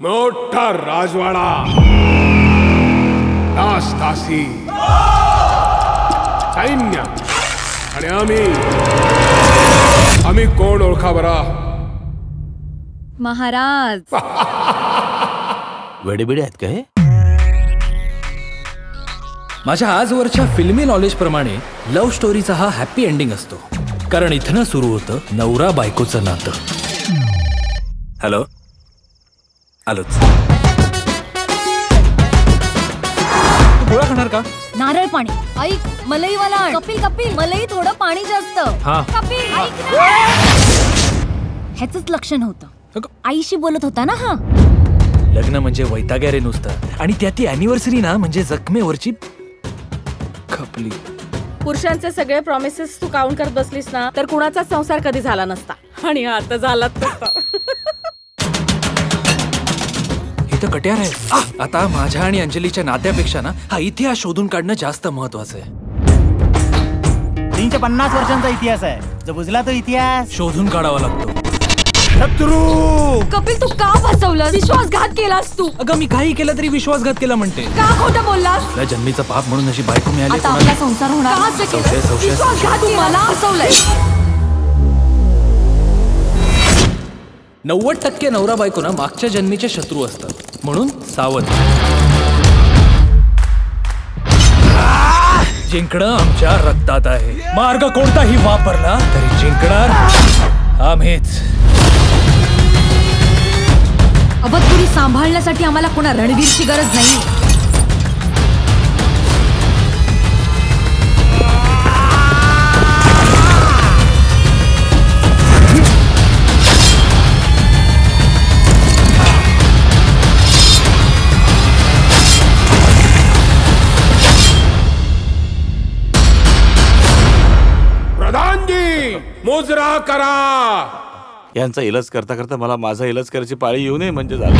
मोठा राजवाडा. तास तासी सैन्य. आणि आम्ही आम्ही कोण ओळखा बरा? महाराज. वेडेबिडे आहेत का हे? माझ्या आजवरच्या फिल्मी नॉलेज प्रमाणे लव्ह स्टोरीचा हा हॅपी एंडिंग असतो. कारण इथनं सुरू होतं नवरा बायकोचं नातं. हॅलो? आलोच तू गोळा खाणार का? नारळ पाणी. ऐक मलई वाला कपिल कपिल. मलई थोडं पाणी जास्त. हा. कपिल ऐक ना. ह्याच लक्ष नव्हतं अगं, आईशी बोलत होता ना हा. लग्न म्हणजे वैताग्या रे नुसतं. आणि त्यात ती अॅनिव्हर्सरी ना म्हणजे जखमेवरची खपली. पुरुषांचे सगळे प्रॉमिसेस तू काउंट करत बसलीस ना तर कुणाचा संसार कधी झाला नसता. आणि आता झालाच तर कट्यार आहे. आता माझ्या आणि अंजलीच्या नात्यापेक्षा ना हा इतिहास शोधून काढणं जास्त महत्वाचं आहे. तीनशे पन्नास वर्षांचा इतिहास आहे. जो बुजला तो इतिहास. शोधून काढावा लागतो. कपिल तू का फसवलं विश्वासघात केलास तू? अगं मी काही केलं तरी विश्वासघात केला म्हणते. का खोटं बोललास? आपल्या जन्मीचा पाप म्हणून अशी बायको मिळाली आता कोणाला? आपला संसार होणार. विश्वासघात तू मला फसवलंय नव्वद टक्के नवरा बायको ना मागच्या जन्मीचे शत्रू असतात. म्हणून सावध. जिंकणं आमच्या रक्तात आहे. मार्ग कोणताही वापरला तरी जिंकणार आम्हीच. अवधपुरी सांभाळण्यासाठी आम्हाला कोणा रणवीरची गरज नाही मुजरा करा. यांचा इलाज करता करता मला माझा इलाज करायची पाळी येऊ नये म्हणजे झालं.